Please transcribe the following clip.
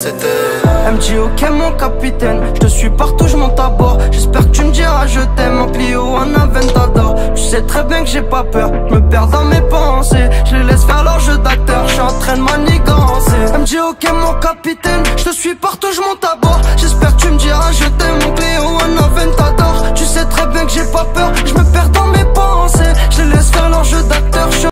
MJ ok mon capitaine, je te suis partout, je monte à bord. J'espère que tu me diras je t'aime. En Clio, un Aventador. Tu sais très bien que j'ai pas peur, je me perds dans mes pensées. Je les laisse faire leur jeu d'acteur, je suis en train de manigancer. MJ ok mon capitaine, je te suis partout, je monte à bord. J'espère que tu me diras je t'aime. En Clio, un Aventador. Tu sais très bien que j'ai pas peur, je me perds dans mes pensées